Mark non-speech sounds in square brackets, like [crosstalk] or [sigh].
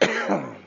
Yeah. [coughs]